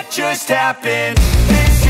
What just happened?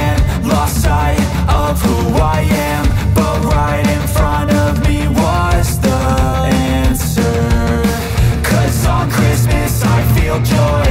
joy.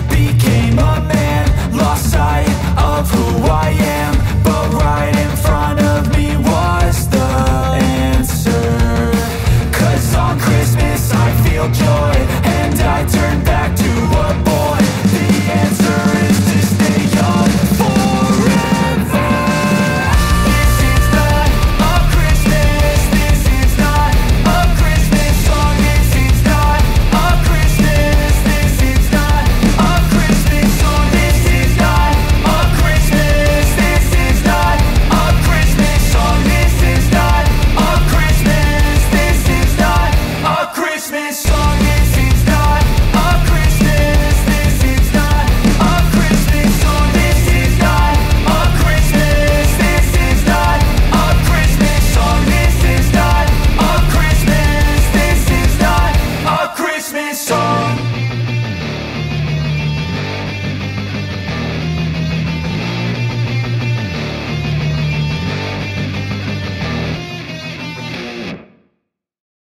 your job.